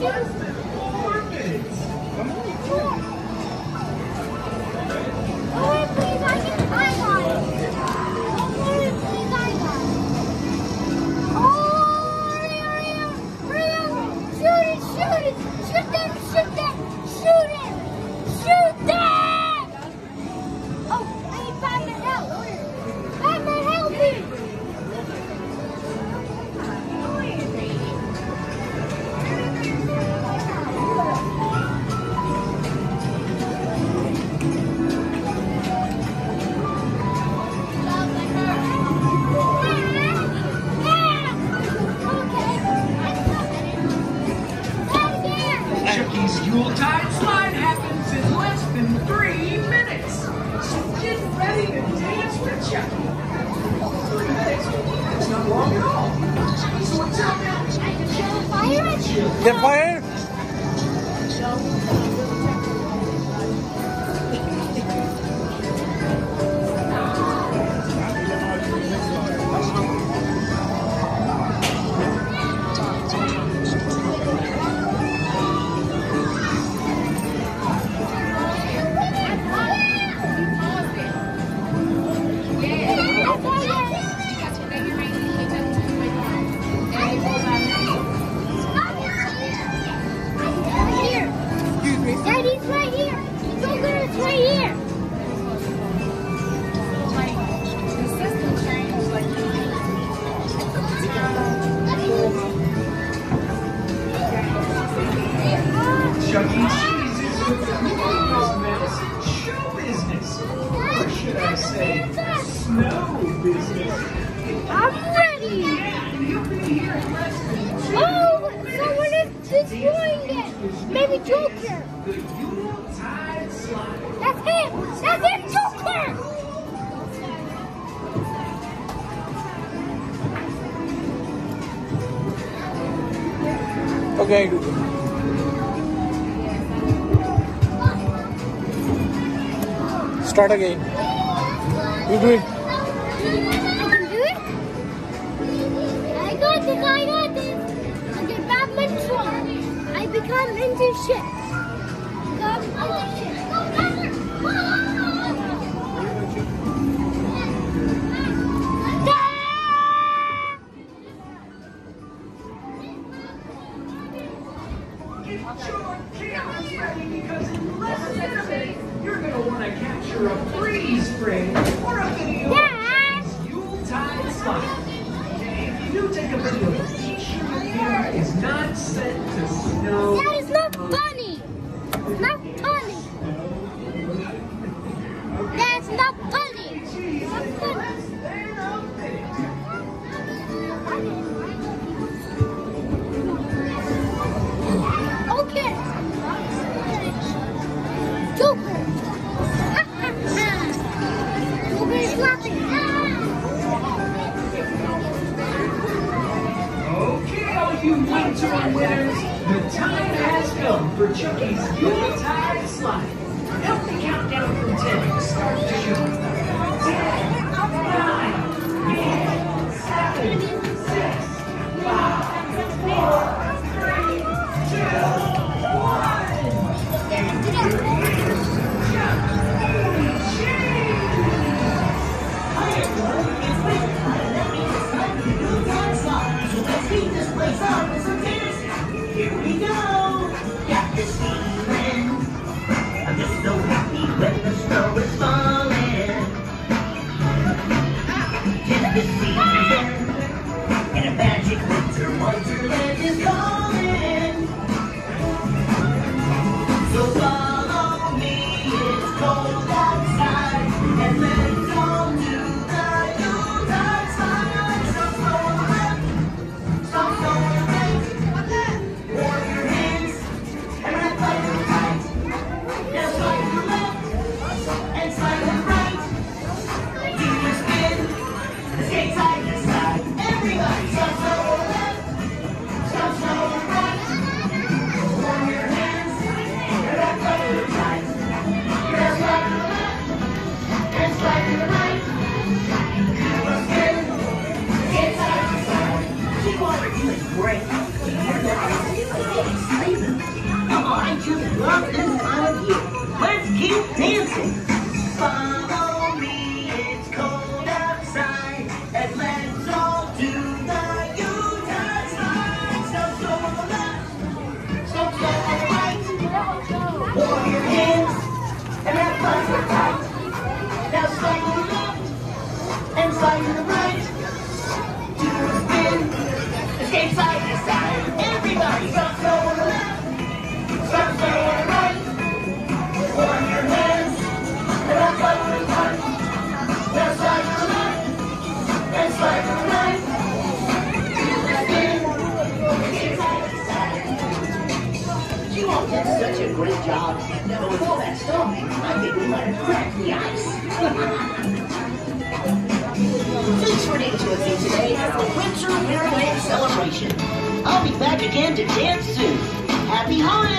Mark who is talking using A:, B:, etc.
A: Thank you. Chuck
B: E.'s Yuletide slide happens in less than three minutes. So get ready to dance with Chucky. Three minutes? That's not long at all. So what's up now?
C: Get fired?
A: Daddy's
B: Chuck E. Cheese is Rudolph's Medicine show business. Or should I say, snow business.
A: I'm ready.
B: Yeah, you'll be here than two
A: Oh, someone is destroying it. Maybe Joker. That's him. That's him, Joker.
C: Okay. Start again. You do it.
A: I do it. I got this. I got this. I. I. Become into shit.
B: Your cameras ready because in less than a minute, you're going to want to capture a freeze frame or a video
A: Dad.
B: of Yuletide slide. And if you do take a video, be sure the camera is not set to snow.
A: That
B: you winter winners, the time has come for Chuck E.'s Yuletide slide. Help me count down from 10 to start the show.
D: great. I just love this time of year. Let's keep dancing. But with that stomping, I think we might have cracked the ice. Thanks for dancing with me today at our Winter Wonderland celebration. I'll be back again to dance soon. Happy holidays!